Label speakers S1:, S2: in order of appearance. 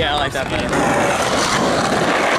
S1: Yeah, I like that better.